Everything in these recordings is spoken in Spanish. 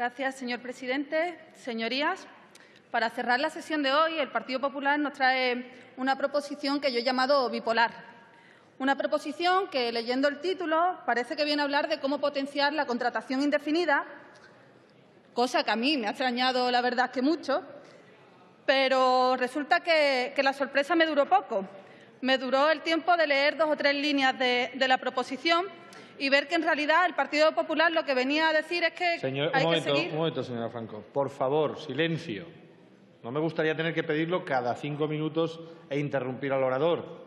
Gracias, señor presidente. Señorías, para cerrar la sesión de hoy, el Partido Popular nos trae una proposición que yo he llamado bipolar. Una proposición que, leyendo el título, parece que viene a hablar de cómo potenciar la contratación indefinida, cosa que a mí me ha extrañado, la verdad, que mucho, pero resulta que, la sorpresa me duró poco. Me duró el tiempo de leer dos o tres líneas de la proposición y ver que en realidad el Partido Popular lo que venía a decir es que hay un momento, que seguir... Un momento, señora Franco. Por favor, silencio. No me gustaría tener que pedirlo cada cinco minutos e interrumpir al orador.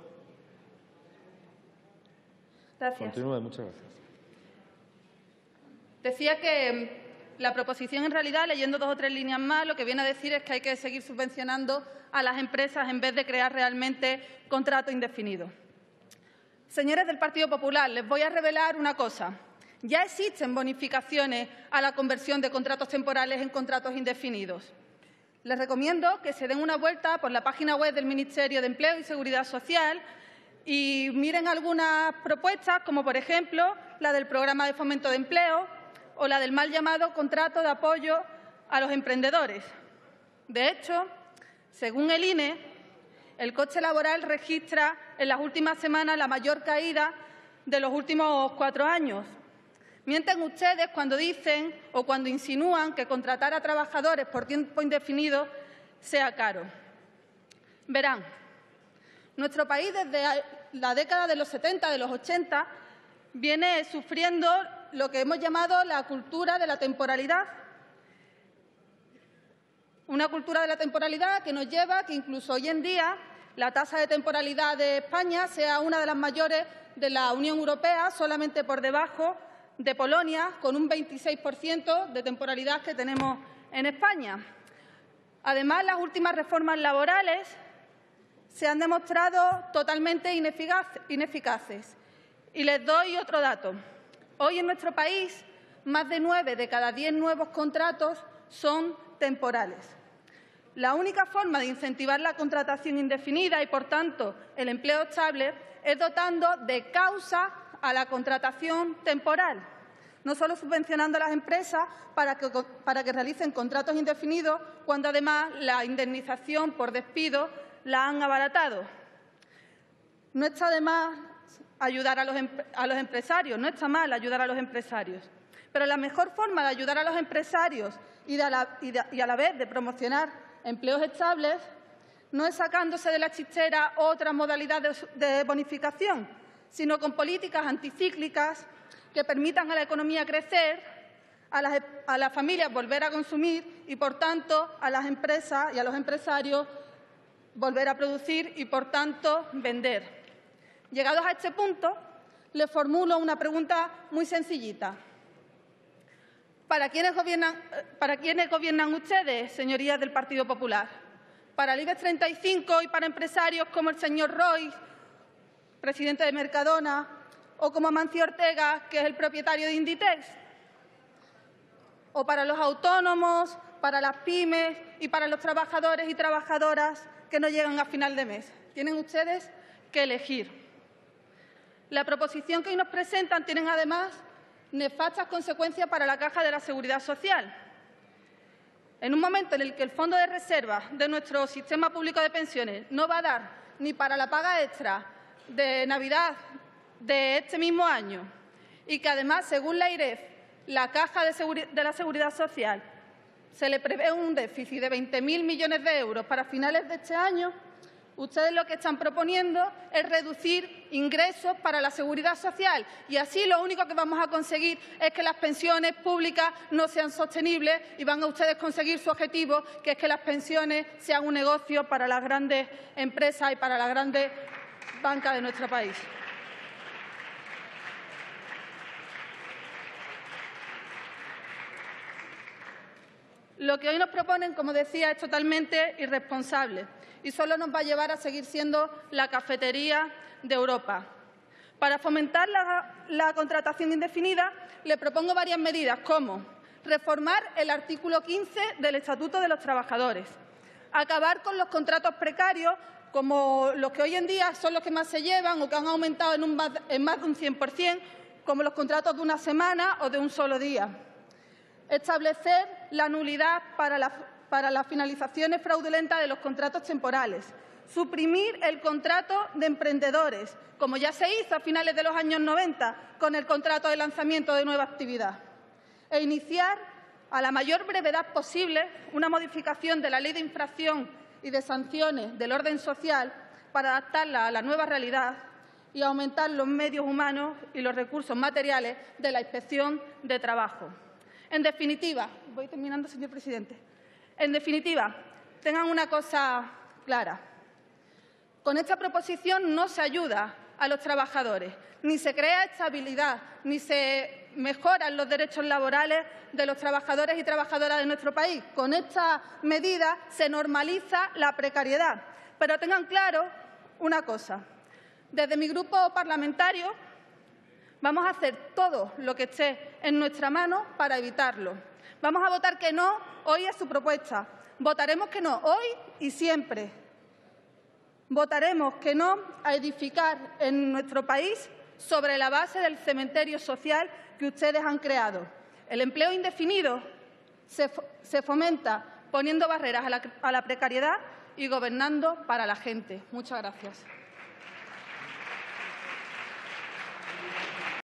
Gracias. Continúe, muchas gracias. Decía que mm, la proposición, en realidad, leyendo dos o tres líneas más, lo que viene a decir es que hay que seguir subvencionando a las empresas en vez de crear realmente contrato indefinido. Señores del Partido Popular, les voy a revelar una cosa. Ya existen bonificaciones a la conversión de contratos temporales en contratos indefinidos. Les recomiendo que se den una vuelta por la página web del Ministerio de Empleo y Seguridad Social y miren algunas propuestas, como por ejemplo la del Programa de Fomento de Empleo o la del mal llamado Contrato de Apoyo a los Emprendedores. De hecho, según el INE, el coche laboral registra en las últimas semanas la mayor caída de los últimos cuatro años. Mienten ustedes cuando dicen o cuando insinúan que contratar a trabajadores por tiempo indefinido sea caro. Verán, nuestro país desde la década de los 70, de los 80, viene sufriendo lo que hemos llamado la cultura de la temporalidad. Una cultura de la temporalidad que nos lleva a que incluso hoy en día la tasa de temporalidad de España sea una de las mayores de la Unión Europea, solamente por debajo de Polonia, con un 26% de temporalidad que tenemos en España. Además, las últimas reformas laborales se han demostrado totalmente ineficaces. Y les doy otro dato. Hoy en nuestro país, más de nueve de cada diez nuevos contratos son temporales. La única forma de incentivar la contratación indefinida y, por tanto, el empleo estable es dotando de causa a la contratación temporal, no solo subvencionando a las empresas para que, realicen contratos indefinidos, cuando además la indemnización por despido la han abaratado. No está de más ayudar a los, a los empresarios, no está mal ayudar a los empresarios, pero la mejor forma de ayudar a los empresarios y a la vez de promocionar empleos estables no es sacándose de la chistera otra modalidad de, bonificación, sino con políticas anticíclicas que permitan a la economía crecer, a las, a las familias volver a consumir y, por tanto, a las empresas y a los empresarios volver a producir y, por tanto, vender. Llegados a este punto, les formulo una pregunta muy sencillita. ¿Para quiénes gobiernan, para quiénes gobiernan ustedes, señorías del Partido Popular? ¿Para el IBEX 35 y para empresarios como el señor Roy, presidente de Mercadona, o como Mancio Ortega, que es el propietario de Inditex? ¿O para los autónomos, para las pymes y para los trabajadores y trabajadoras que no llegan a final de mes? Tienen ustedes que elegir. La proposición que hoy nos presentan tienen además nefastas consecuencias para la caja de la seguridad social. En un momento en el que el fondo de reserva de nuestro sistema público de pensiones no va a dar ni para la paga extra de Navidad de este mismo año y que además, según la IREF, la caja de, de la seguridad social se le prevé un déficit de 20.000 millones de euros para finales de este año, Ustedes lo que están proponiendo es reducir ingresos para la seguridad social y así lo único que vamos a conseguir es que las pensiones públicas no sean sostenibles y van a ustedes conseguir su objetivo, que es que las pensiones sean un negocio para las grandes empresas y para las grandes bancas de nuestro país. Lo que hoy nos proponen, como decía, es totalmente irresponsable y solo nos va a llevar a seguir siendo la cafetería de Europa. Para fomentar la, contratación indefinida, le propongo varias medidas, como reformar el artículo 15 del Estatuto de los Trabajadores, acabar con los contratos precarios, como los que hoy en día son los que más se llevan o que han aumentado en, en más de un 100%, como los contratos de una semana o de un solo día. establecer la nulidad para, las finalizaciones fraudulentas de los contratos temporales, suprimir el contrato de emprendedores, como ya se hizo a finales de los años 90 con el contrato de lanzamiento de nueva actividad, e iniciar a la mayor brevedad posible una modificación de la ley de infracción y de sanciones del orden social para adaptarla a la nueva realidad y aumentar los medios humanos y los recursos materiales de la inspección de trabajo. En definitiva, voy terminando, señor presidente. En definitiva, tengan una cosa clara. Con esta proposición no se ayuda a los trabajadores, ni se crea estabilidad, ni se mejoran los derechos laborales de los trabajadores y trabajadoras de nuestro país. Con esta medida se normaliza la precariedad. Pero tengan claro una cosa. Desde mi grupo parlamentario vamos a hacer todo lo que esté en nuestra mano para evitarlo. Vamos a votar que no hoy a su propuesta. Votaremos que no hoy y siempre. Votaremos que no a edificar en nuestro país sobre la base del cementerio social que ustedes han creado. El empleo indefinido se, fomenta poniendo barreras a la, precariedad y gobernando para la gente. Muchas gracias.